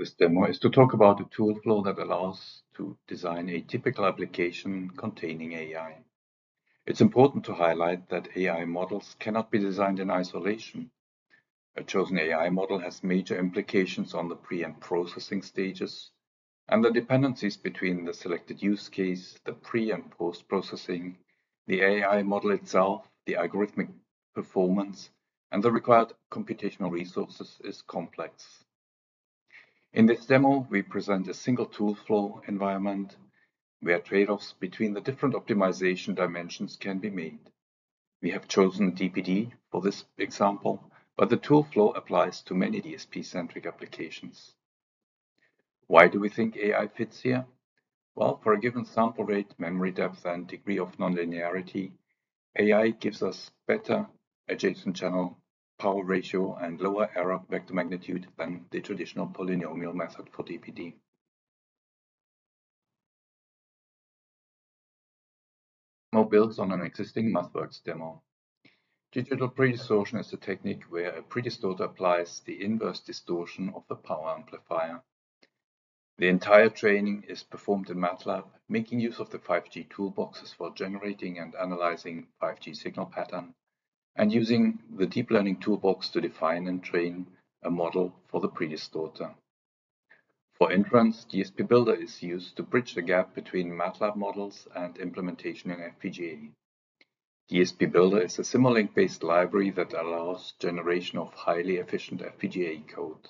this demo is to talk about a tool flow that allows to design a typical application containing AI. It's important to highlight that AI models cannot be designed in isolation. A chosen AI model has major implications on the pre and processing stages, and the dependencies between the selected use case, the pre and post processing, the AI model itself, the algorithmic performance, and the required computational resources is complex. In this demo, we present a single tool flow environment where trade-offs between the different optimization dimensions can be made. We have chosen DPD for this example, but the tool flow applies to many DSP-centric applications. Why do we think AI fits here? Well, for a given sample rate, memory depth, and degree of nonlinearity, AI gives us better adjacent channel power ratio and lower error vector magnitude than the traditional polynomial method for DPD. Now builds on an existing MathWorks demo. Digital predistortion is a technique where a predistorter applies the inverse distortion of the power amplifier. The entire training is performed in MATLAB, making use of the 5G toolboxes for generating and analyzing 5G signal pattern and using the deep learning toolbox to define and train a model for the predistorter. For inference, DSP Builder is used to bridge the gap between MATLAB models and implementation in FPGA. DSP Builder is a Simulink-based library that allows generation of highly efficient FPGA code.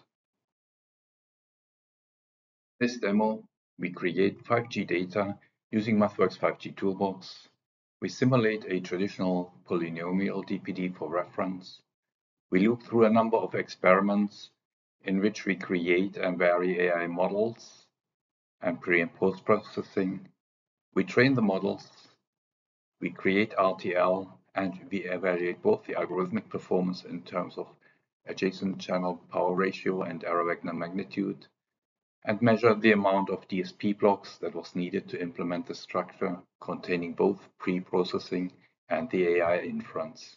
In this demo, we create 5G data using MathWorks 5G Toolbox, we simulate a traditional polynomial DPD for reference. We loop through a number of experiments in which we create and vary AI models and pre and post processing. We train the models, we create RTL, and we evaluate both the algorithmic performance in terms of adjacent channel power ratio and error vector magnitude, and measure the amount of DSP blocks that was needed to implement the structure containing both pre-processing and the AI inference.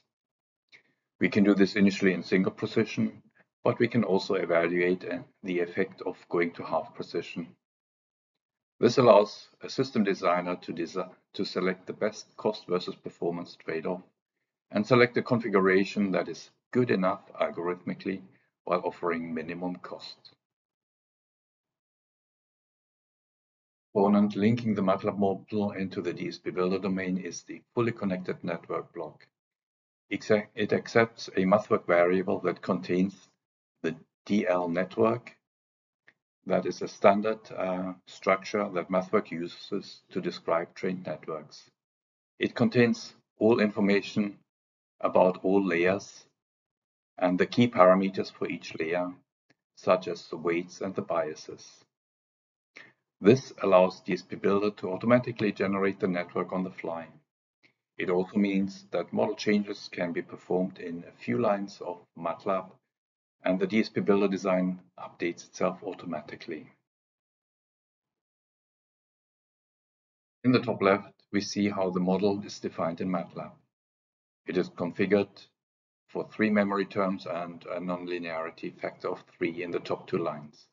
We can do this initially in single precision, but we can also evaluate uh, the effect of going to half precision. This allows a system designer to, to select the best cost versus performance trade-off and select a configuration that is good enough algorithmically while offering minimum cost. Component linking the MATLAB model into the DSP Builder domain is the fully connected network block. It accepts a MathWork variable that contains the DL network. That is a standard uh, structure that MathWork uses to describe trained networks. It contains all information about all layers and the key parameters for each layer, such as the weights and the biases. This allows DSP Builder to automatically generate the network on the fly. It also means that model changes can be performed in a few lines of MATLAB and the DSP Builder design updates itself automatically. In the top left, we see how the model is defined in MATLAB. It is configured for three memory terms and a nonlinearity factor of three in the top two lines.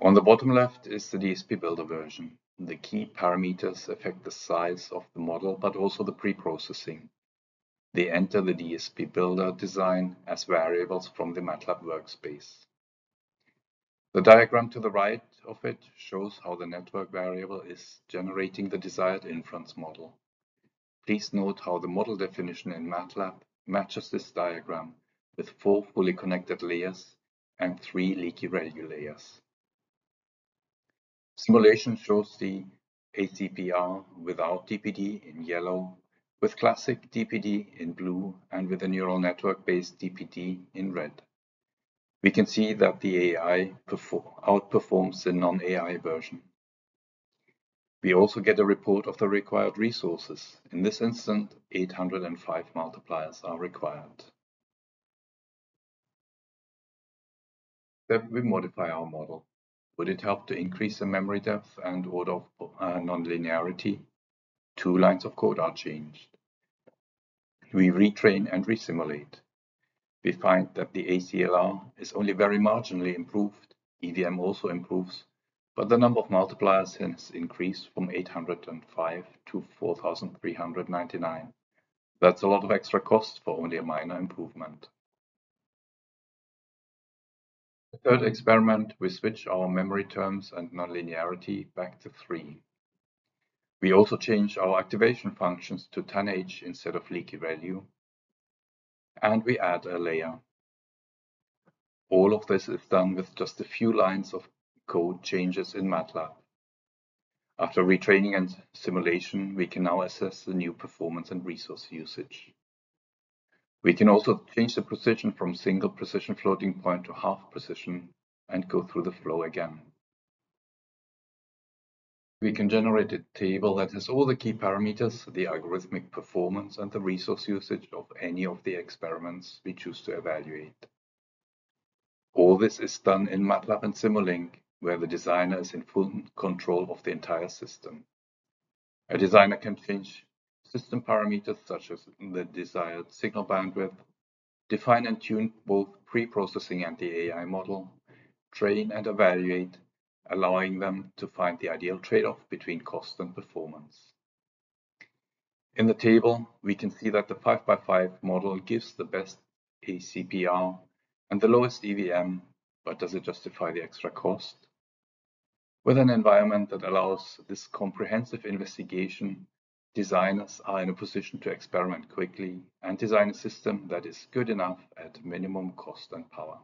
On the bottom left is the DSP Builder version. The key parameters affect the size of the model, but also the pre-processing. They enter the DSP Builder design as variables from the MATLAB workspace. The diagram to the right of it shows how the network variable is generating the desired inference model. Please note how the model definition in MATLAB matches this diagram with four fully connected layers and three leaky ReLU layers. Simulation shows the ACPR without DPD in yellow, with classic DPD in blue, and with a neural network-based DPD in red. We can see that the AI outperforms the non-AI version. We also get a report of the required resources. In this instance, 805 multipliers are required. Then we modify our model. Would it help to increase the memory depth and order of uh, nonlinearity? Two lines of code are changed. We retrain and resimulate. We find that the ACLR is only very marginally improved, EVM also improves, but the number of multipliers has increased from 805 to 4,399. That's a lot of extra cost for only a minor improvement. The third experiment, we switch our memory terms and nonlinearity back to 3. We also change our activation functions to tanh instead of leaky ReLU, and we add a layer. All of this is done with just a few lines of code changes in MATLAB. After retraining and simulation, we can now assess the new performance and resource usage. We can also change the precision from single precision floating point to half precision and go through the flow again. We can generate a table that has all the key parameters, the algorithmic performance and the resource usage of any of the experiments we choose to evaluate. All this is done in MATLAB and Simulink where the designer is in full control of the entire system. A designer can change system parameters such as the desired signal bandwidth, define and tune both pre-processing and the AI model, train and evaluate, allowing them to find the ideal trade-off between cost and performance. In the table, we can see that the 5x5 model gives the best ACPR and the lowest EVM, but does it justify the extra cost? With an environment that allows this comprehensive investigation, designers are in a position to experiment quickly and design a system that is good enough at minimum cost and power.